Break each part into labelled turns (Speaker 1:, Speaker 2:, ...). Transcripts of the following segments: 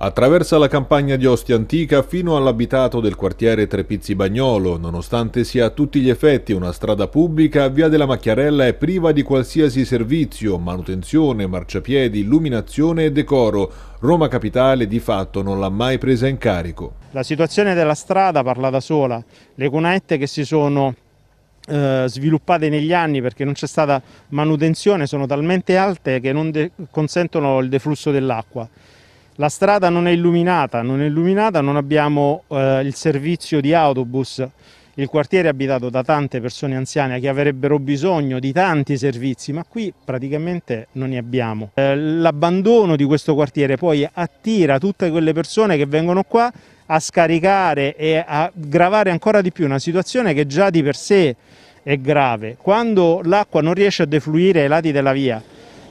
Speaker 1: Attraversa la campagna di Ostia Antica fino all'abitato del quartiere Trepizzi Bagnolo. Nonostante sia a tutti gli effetti una strada pubblica, Via della Macchiarella è priva di qualsiasi servizio, manutenzione, marciapiedi, illuminazione e decoro. Roma Capitale di fatto non l'ha mai presa in carico.
Speaker 2: La situazione della strada parla da sola. Le cunette che si sono eh, sviluppate negli anni perché non c'è stata manutenzione sono talmente alte che non consentono il deflusso dell'acqua. La strada non è illuminata, non è illuminata, non abbiamo eh, il servizio di autobus. Il quartiere è abitato da tante persone anziane che avrebbero bisogno di tanti servizi, ma qui praticamente non ne abbiamo. Eh, l'abbandono di questo quartiere poi attira tutte quelle persone che vengono qua a scaricare e a gravare ancora di più una situazione che già di per sé è grave. Quando l'acqua non riesce a defluire ai lati della via,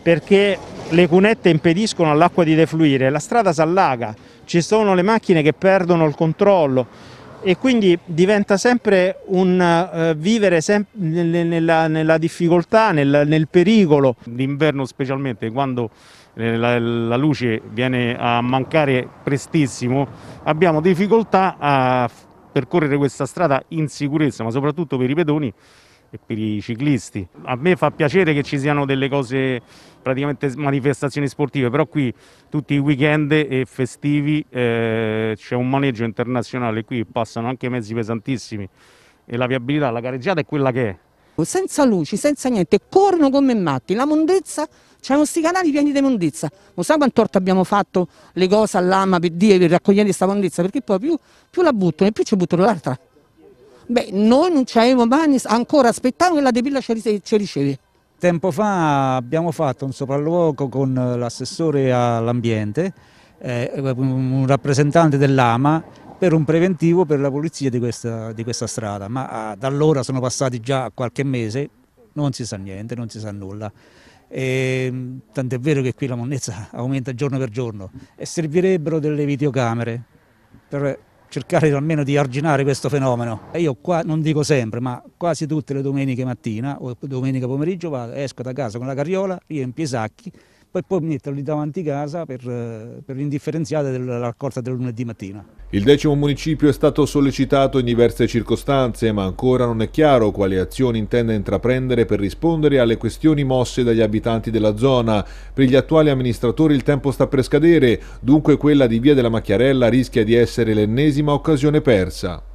Speaker 2: perché le cunette impediscono all'acqua di defluire, la strada si allaga, ci sono le macchine che perdono il controllo e quindi diventa sempre un uh, vivere sem nella, nella, difficoltà, nel, nel pericolo.
Speaker 3: D'inverno specialmente quando eh, la, la, luce viene a mancare prestissimo abbiamo difficoltà a percorrere questa strada in sicurezza ma soprattutto per i pedoni e per i ciclisti. A me fa piacere che ci siano delle cose, praticamente manifestazioni sportive, però qui tutti i weekend e festivi eh, c'è un maneggio internazionale, qui passano anche mezzi pesantissimi e la viabilità, la gareggiata è quella che è.
Speaker 4: Senza luci, senza niente, corrono come matti, la mondezza, c'erano questi canali pieni di mondezza, non sa quanto torto abbiamo fatto le cose all'AMA per dire per raccogliere questa mondezza, perché poi più, più la buttano e più ci buttano l'altra. Beh, noi non ci avevamo mani, ancora aspettavamo che la Depilla ci, ci riceve.
Speaker 5: Tempo fa abbiamo fatto un sopralluogo con l'assessore all'ambiente, eh, un rappresentante dell'AMA per un preventivo per la pulizia di questa, di questa strada, ma ah, da allora sono passati già qualche mese, non si sa niente, non si sa nulla. Tant'è vero che qui la monnezza aumenta giorno per giorno e servirebbero delle videocamere per cercare almeno di arginare questo fenomeno. Io qua non dico sempre, ma quasi tutte le domeniche mattina o domenica pomeriggio vado, esco da casa con la carriola, riempio i sacchi poi poi metterlo lì davanti casa per, eh, per l'indifferenziata della raccolta del lunedì mattina.
Speaker 1: Il decimo municipio è stato sollecitato in diverse circostanze, ma ancora non è chiaro quali azioni intende intraprendere per rispondere alle questioni mosse dagli abitanti della zona. Per gli attuali amministratori il tempo sta per scadere, dunque quella di Via della Macchiarella rischia di essere l'ennesima occasione persa.